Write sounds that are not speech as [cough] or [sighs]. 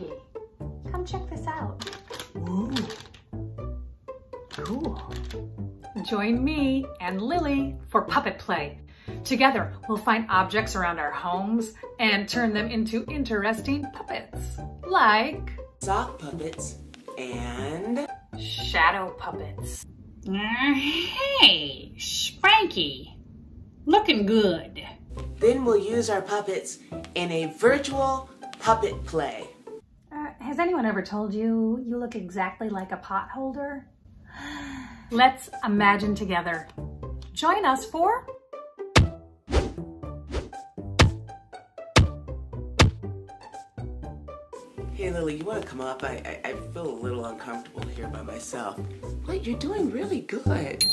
Maggie. Come check this out. Ooh. Cool. Join me and Lily for puppet play. Together, we'll find objects around our homes and turn them into interesting puppets. Like Sock puppets and shadow puppets. Uh, hey, Spanky. Looking good. then we'll use our puppets in a virtual puppet play. Has anyone ever told you you look exactly like a pot holder? [sighs] Let's imagine together. Join us for Hey Lily, you want to come up? I, I I feel a little uncomfortable here by myself. But you're doing really good.